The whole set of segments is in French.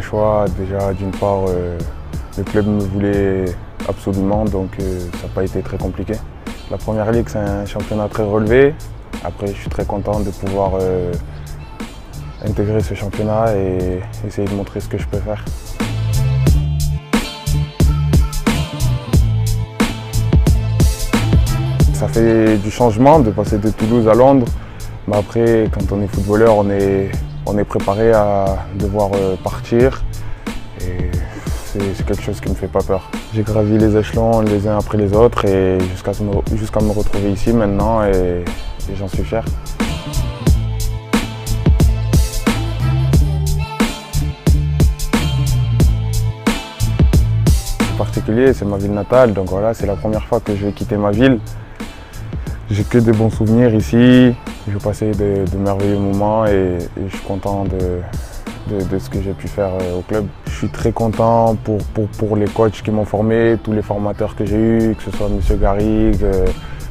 choix, déjà d'une part, euh, le club me voulait absolument, donc euh, ça n'a pas été très compliqué. La première ligue, c'est un championnat très relevé. Après, je suis très content de pouvoir euh, intégrer ce championnat et essayer de montrer ce que je peux faire. Ça fait du changement de passer de Toulouse à Londres. Mais après, quand on est footballeur, on est, on est préparé à devoir euh, partir. Et c'est quelque chose qui ne me fait pas peur. J'ai gravi les échelons les uns après les autres et jusqu'à me, retrouver ici maintenant et, j'en suis fier. Particulier, c'est ma ville natale, donc voilà, c'est la première fois que je vais quitter ma ville. J'ai que de bons souvenirs ici, j'ai passé de, de, merveilleux moments et, et, je suis content de, de, de ce que j'ai pu faire euh, au club. Je suis très content pour, pour, pour les coachs qui m'ont formé, tous les formateurs que j'ai eus, que ce soit M. Garrigue, euh,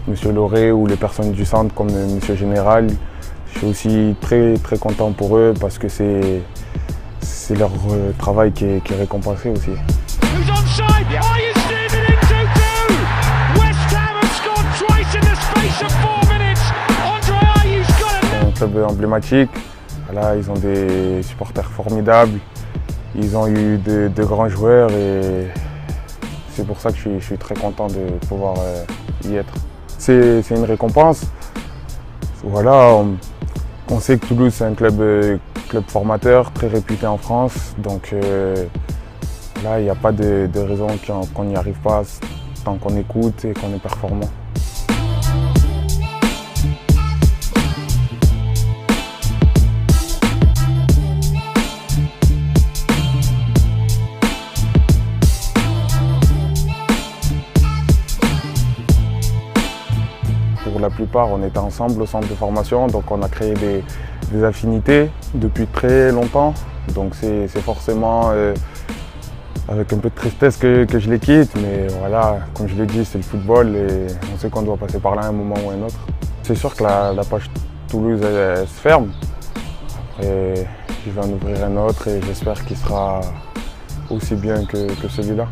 M. Lauré ou les personnes du centre comme M. Général. Je suis aussi très très content pour eux parce que c'est leur euh, travail qui est, qui est récompensé aussi. Club emblématique. Là, ils ont des supporters formidables. Ils ont eu de, grands joueurs et c'est pour ça que je suis, très content de pouvoir euh, y être. C'est une récompense. Voilà, on, sait que Toulouse c'est un club, euh, club formateur très réputé en France. Donc euh, là, il n'y a pas de raison qu'on n'y arrive pas tant qu'on écoute et qu'on est performant. La plupart, on était ensemble au centre de formation, donc on a créé des, affinités depuis très longtemps. Donc c'est forcément euh, avec un peu de tristesse que, je les quitte, mais voilà, comme je l'ai dit, c'est le football et on sait qu'on doit passer par là un moment ou un autre. C'est sûr que la, page Toulouse elle, se ferme. Après, je vais en ouvrir un autre et j'espère qu'il sera aussi bien que celui-là.